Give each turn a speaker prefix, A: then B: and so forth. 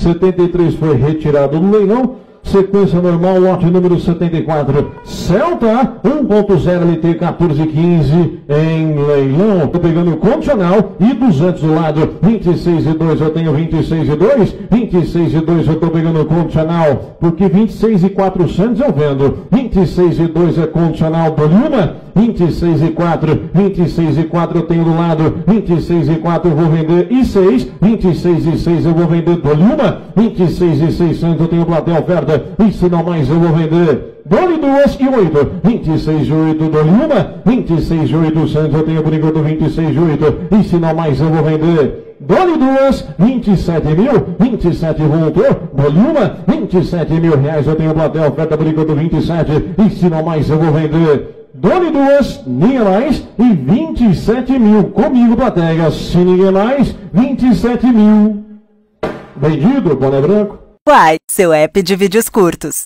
A: 73 foi retirado do leilão. Sequência normal, lote número 74. Celta 1.0 LT 1415 em leilão. Tô pegando o condicional e 200 do lado. 26 e 2 eu tenho 26 e 2. 26 e 2 eu tô pegando o condicional. Porque 26 e 400 eu vendo. 26 e 2 é condicional do Lima. 26 e 4. 26 e 4 eu tenho do lado. 26 e 4 eu vou vender e 6. 26 e 6 eu vou vender do Lima. 26 e 600 eu tenho plateia oferta. E se não mais eu vou vender. Dole duas e oito. 26 e 8 do Lima. 26 e 800 eu tenho por enquanto 26 e 8. E se não mais eu vou vender. Dole duas, 27 mil, 27 voltou, Bolima, 27 mil reais, eu tenho plateia oferta por enquanto 27, e se não mais eu vou vender. Dole duas, ninguém mais, e 27 mil, comigo plateia, se ninguém mais, 27 mil. Vendido, boné branco.
B: Uai, seu app de vídeos curtos.